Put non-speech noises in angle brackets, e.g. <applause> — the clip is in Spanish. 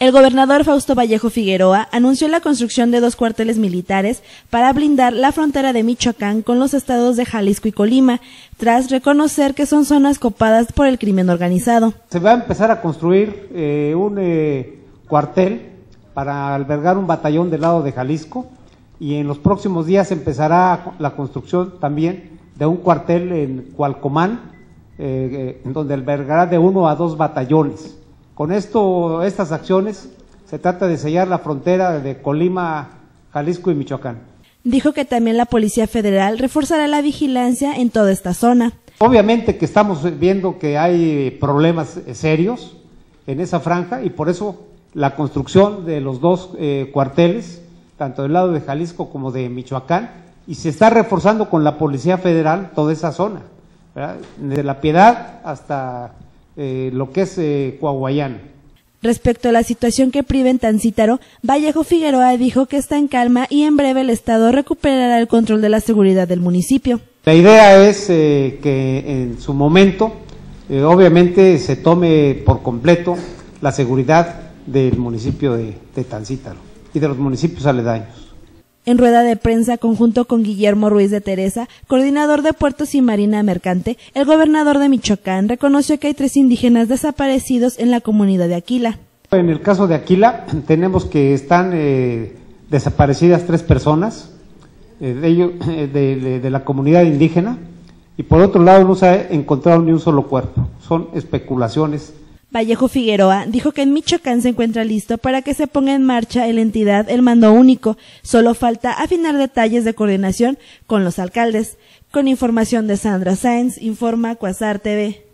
El gobernador Fausto Vallejo Figueroa anunció la construcción de dos cuarteles militares para blindar la frontera de Michoacán con los estados de Jalisco y Colima, tras reconocer que son zonas copadas por el crimen organizado. Se va a empezar a construir eh, un eh, cuartel para albergar un batallón del lado de Jalisco y en los próximos días empezará la construcción también de un cuartel en Cualcomán, eh, en donde albergará de uno a dos batallones. Con esto, estas acciones, se trata de sellar la frontera de Colima, Jalisco y Michoacán. Dijo que también la Policía Federal reforzará la vigilancia en toda esta zona. Obviamente que estamos viendo que hay problemas serios en esa franja y por eso la construcción de los dos eh, cuarteles, tanto del lado de Jalisco como de Michoacán, y se está reforzando con la Policía Federal toda esa zona, desde La Piedad hasta eh, lo que es eh, Respecto a la situación que priva en Tancítaro, Vallejo Figueroa dijo que está en calma y en breve el Estado recuperará el control de la seguridad del municipio. La idea es eh, que en su momento, eh, obviamente, se tome por completo la seguridad del municipio de, de Tancítaro y de los municipios aledaños. En rueda de prensa conjunto con Guillermo Ruiz de Teresa, coordinador de Puertos y Marina Mercante, el gobernador de Michoacán reconoció que hay tres indígenas desaparecidos en la comunidad de Aquila. En el caso de Aquila <clears throat> tenemos que están eh, desaparecidas tres personas eh, <clears throat> de, de la comunidad indígena y por otro lado no se ha encontrado ni un solo cuerpo. Son especulaciones Vallejo Figueroa dijo que en Michoacán se encuentra listo para que se ponga en marcha en la entidad el mando único. Solo falta afinar detalles de coordinación con los alcaldes. Con información de Sandra Sáenz, informa Cuasar TV.